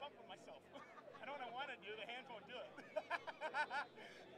bump myself. I know what I want to do, the hands won't do it.